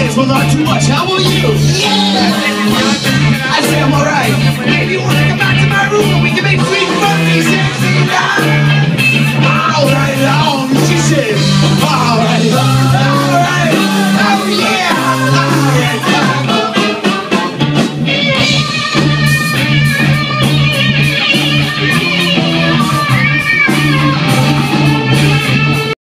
conversations will not too much. How will you? Yeah! I say I'm alright. Maybe you wanna come back to my room and we can make sweet fun All night long, she says.